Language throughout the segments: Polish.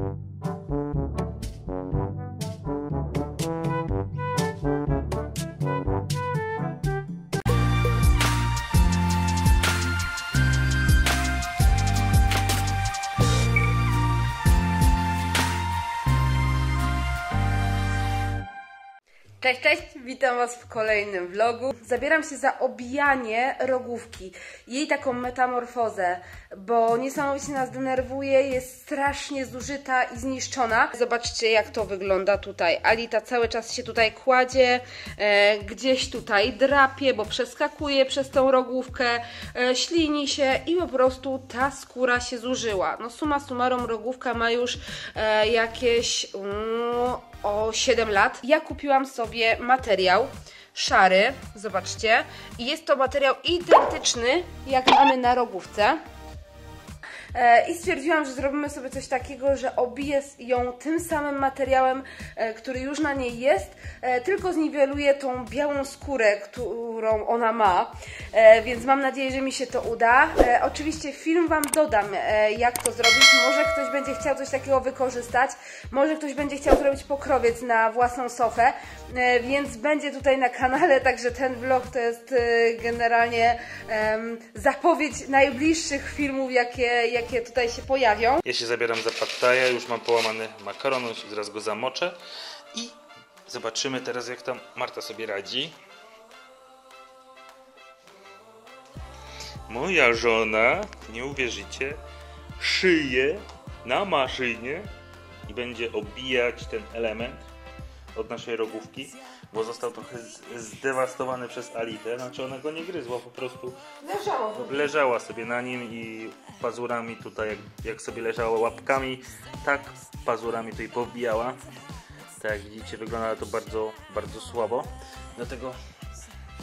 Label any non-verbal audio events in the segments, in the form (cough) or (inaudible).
you Cześć, cześć, witam Was w kolejnym vlogu. Zabieram się za obijanie rogówki, jej taką metamorfozę, bo niesamowicie nas denerwuje, jest strasznie zużyta i zniszczona. Zobaczcie jak to wygląda tutaj. Alita cały czas się tutaj kładzie, e, gdzieś tutaj drapie, bo przeskakuje przez tą rogówkę, e, ślini się i po prostu ta skóra się zużyła. No suma summarum rogówka ma już e, jakieś... Mm, o 7 lat. Ja kupiłam sobie materiał szary, zobaczcie, i jest to materiał identyczny jak mamy na rogówce. E, I stwierdziłam, że zrobimy sobie coś takiego, że obiję ją tym samym materiałem, e, który już na niej jest, e, tylko zniweluję tą białą skórę, którą ona ma, więc mam nadzieję, że mi się to uda. Oczywiście film Wam dodam, jak to zrobić. Może ktoś będzie chciał coś takiego wykorzystać, może ktoś będzie chciał zrobić pokrowiec na własną sofę, więc będzie tutaj na kanale, także ten vlog to jest generalnie zapowiedź najbliższych filmów, jakie, jakie jakie tutaj się pojawią. Ja się zabieram za pattaja, już mam połamany makaron, zaraz go zamoczę i zobaczymy teraz jak tam Marta sobie radzi. Moja żona, nie uwierzycie, szyje na maszynie i będzie obijać ten element od naszej rogówki bo został trochę zdewastowany przez Alitę. Znaczy ona go nie gryzła, po prostu Leżało. leżała sobie na nim i pazurami tutaj, jak, jak sobie leżała łapkami, tak pazurami tutaj pobijała. Tak jak widzicie, wygląda to bardzo, bardzo słabo. Dlatego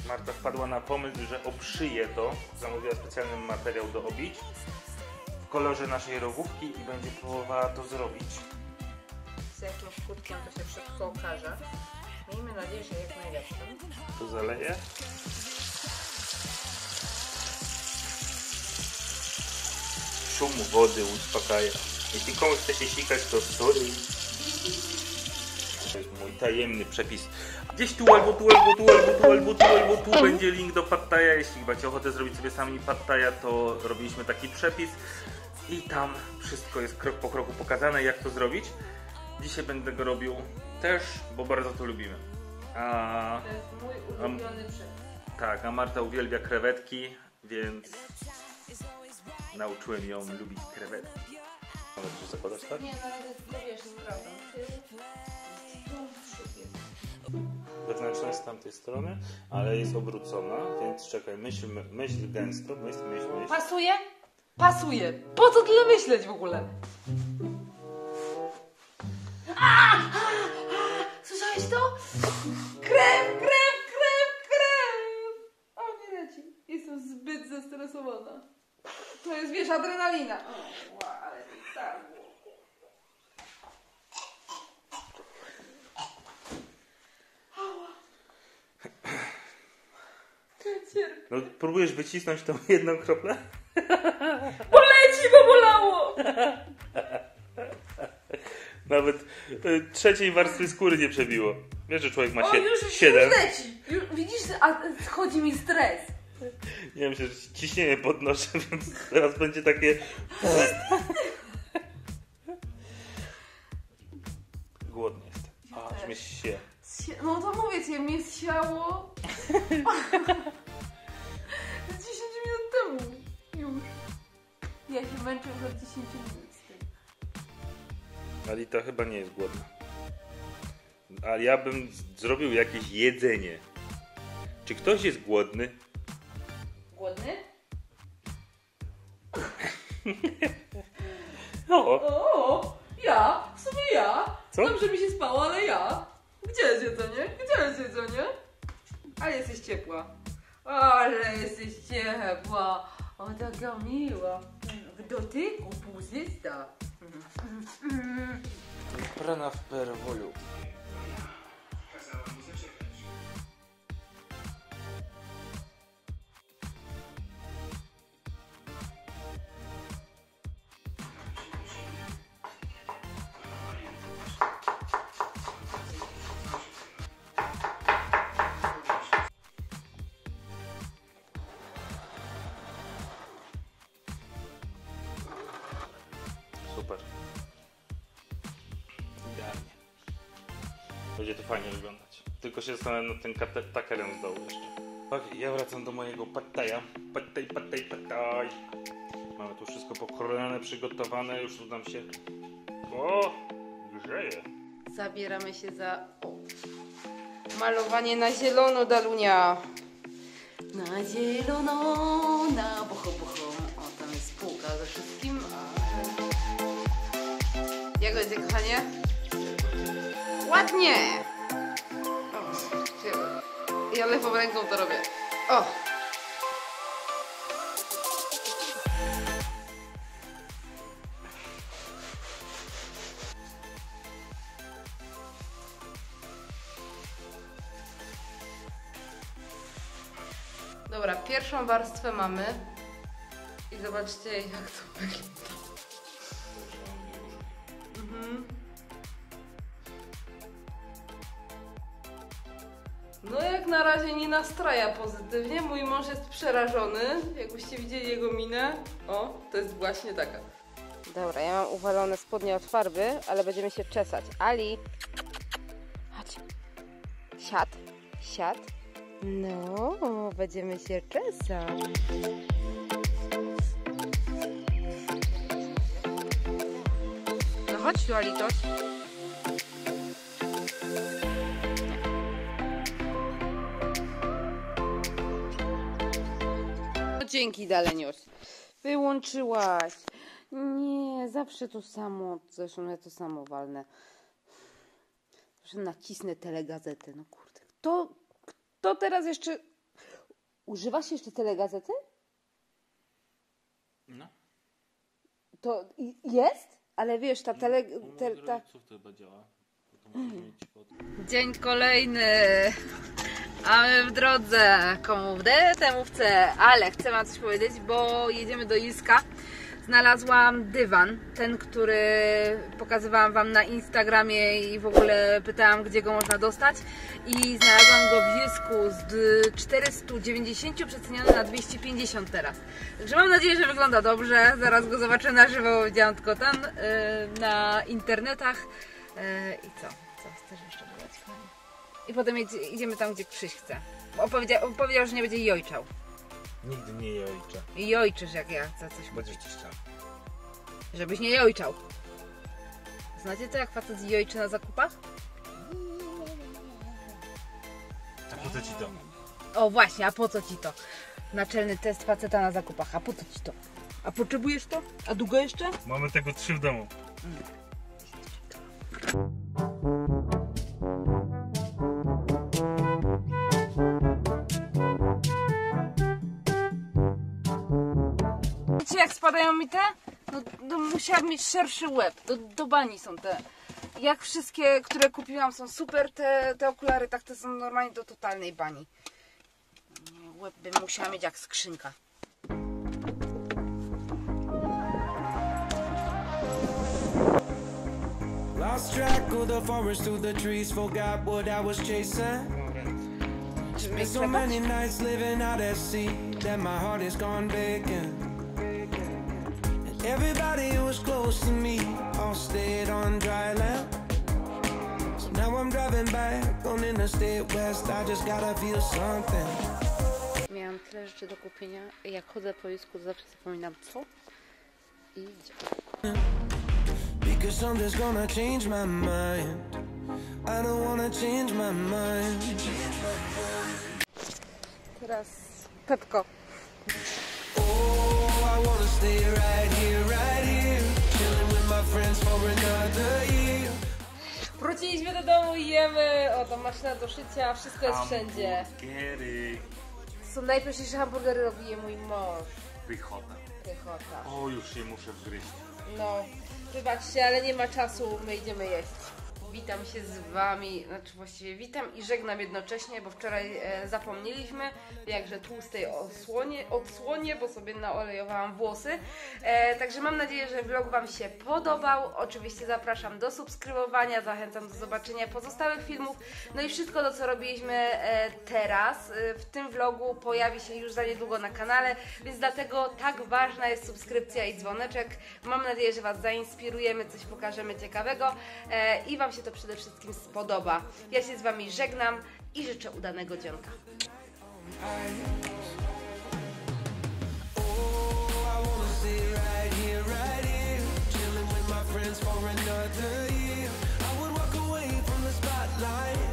Marta wpadła na pomysł, że obszyje to. Zamówiła specjalny materiał do obić w kolorze naszej rogówki i będzie próbowała to zrobić. Z jakim skutkiem to się wszystko okaże. Miejmy nadzieję, że jak najlepszym. Tu zaleję. Szum wody uspokaja. Jeśli komuś chce się sikać, to sorry. To jest mój tajemny przepis. Gdzieś tu albo tu, albo tu, albo tu, albo tu, albo tu będzie link do pattaja. Jeśli macie ochotę zrobić sobie sami pattaja, to robiliśmy taki przepis. I tam wszystko jest krok po kroku pokazane, jak to zrobić. Dzisiaj będę go robił też, bo bardzo to lubimy. A, to jest mój ulubiony przepis. Tak, a Marta uwielbia krewetki, więc nauczyłem ją lubić krewetki. Ale czy zakładasz tak? Nie, no ale to wiesz, prawda. Wewnętrzna jest z tamtej strony, ale jest obrócona, więc czekaj, myśl, myśl gęsto, myśl, myśl, myśl. Pasuje? Pasuje. Po co tyle myśleć w ogóle? Zestresowana. To jest, wiesz, adrenalina. O, ale tak. No, próbujesz wycisnąć tą jedną kroplę? (laughs) Poleci, bo bolało! (laughs) Nawet y, trzeciej warstwy skóry nie przebiło. Wiesz, że człowiek ma O, sie- już, już siedem. leci. Już, widzisz, a schodzi mi stres. Nie wiem, że ciśnienie podnoszę, (laughs) więc teraz będzie takie... Głodny jestem. Aż mi się... No to mówię ci, mnie zsiało (laughs) 10 minut temu. Już. Ja się męczę od 10 minut z tym. Alita chyba nie jest głodna. Ale ja bym zrobił jakieś jedzenie. Czy ktoś jest głodny? Głodny? O, O, ja, w sumie ja. Co? Dobrze mi się spało, ale ja. Gdzie jest jedzenie? Gdzie jest jedzenie? Ale jesteś ciepła. Ale jesteś ciepła. O, taka miła. W dotyku puzysta. prana w perwolu. Będzie to fajnie wyglądać. Tylko się zastanawiam nad tym takerem z dołu jeszcze. Ok, ja wracam do mojego pattaja. Pattaj, pattaj, pattaj. Mamy tu wszystko pokrojone, przygotowane. Już nam się... O! Grzeje. Zabieramy się za o, malowanie na zielono, Dalunia. Na zielono, na boho, boho. O, tam jest spółka ze wszystkim. A... Jak będzie, kochanie? Ładnie! Ja lewą ręką to robię. O! Dobra, pierwszą warstwę mamy. I zobaczcie, jak to wygląda. Na razie nie nastraja pozytywnie. Mój mąż jest przerażony. Jakbyście widzieli jego minę. O, to jest właśnie taka. Dobra, ja mam uwalone spodnie od farby, ale będziemy się czesać. Ali! Chodź. Siad. Siad. No, będziemy się czesać. No chodź tu, Alitoś. Dzięki, Daleniusz. Wyłączyłaś. Nie, zawsze to samo. Zresztą ja to samo walnę. Zawsze nacisnę telegazetę. No kurde. Kto, kto teraz jeszcze... Używa się jeszcze telegazety? No. To jest? Ale wiesz, ta tele... Te, ta... Dzień kolejny. A my w drodze. Komu w D, temu w C. Ale chcę Wam coś powiedzieć, bo jedziemy do Iska. Znalazłam dywan, ten, który pokazywałam Wam na Instagramie i w ogóle pytałam, gdzie go można dostać. I znalazłam go w Isku z d- 490 przeceniony na 250 teraz. Także mam nadzieję, że wygląda dobrze. Zaraz go zobaczę na żywo, widziałam tylko ten yy, na internetach. Yy, I co? Co chcesz jeszcze? I potem jedzie, idziemy tam, gdzie Krzyś chce. Bo Powiedział, powiedział, że nie będzie jojczał. Nigdy nie jojczę. I jojczysz, jak ja chcę coś Będziesz chciał. Żebyś nie jojczał. Znacie to, jak facet jojczy na zakupach? A po co ci to? O właśnie, a po co ci to? Naczelny test faceta na zakupach. A po co ci to? A potrzebujesz to? A długo jeszcze? Mamy tego trzy w domu. Wiecie jak spadają mi te? No, no musiałam mieć szerszy łeb. Do, do bani są te. Jak wszystkie, które kupiłam są super, te, te okulary tak to są normalnie do totalnej bani. Łeb bym musiała mieć jak skrzynka. Lost track of the forest through the trees, forgot what I was chasing. So many nights living out at sea that my heart is gone vacant. Everybody who was close to me all stayed on dry land. So now I'm driving back on Interstate West. I just gotta feel something. Miałam tyle rzeczy do kupienia jak chodzę po Jusku, zawsze zapominam co i gdzie. Because something's gonna change my mind. I don't wanna change my mind. Teraz Pepko. Oh, wanna stay right here, right here. Chilling with my friends for another year. Wróciliśmy do domu i jemy. O, to maszyna do szycia, wszystko jest wszędzie. Hamburgery. Są najpierwsze hamburgery robi je mój mąż. Pychota. Pychota. O, już się muszę wgryźć. No, wybaczcie, ale nie ma czasu, my idziemy jeść. Witam się z Wami, znaczy właściwie witam i żegnam jednocześnie, bo wczoraj e, zapomnieliśmy jakże tłustej osłonie, odsłonie, bo sobie naolejowałam włosy. E, także mam nadzieję, że vlog Wam się podobał. Oczywiście zapraszam do subskrybowania, zachęcam do zobaczenia pozostałych filmów. No i wszystko to, co robiliśmy e, teraz e, w tym vlogu pojawi się już za niedługo na kanale, więc dlatego tak ważna jest subskrypcja i dzwoneczek. Mam nadzieję, że Was zainspirujemy, coś pokażemy ciekawego e, i Wam się się to przede wszystkim spodoba. Ja się z Wami żegnam i życzę udanego dzionka. friends for another year. I would walk away from the spotlight.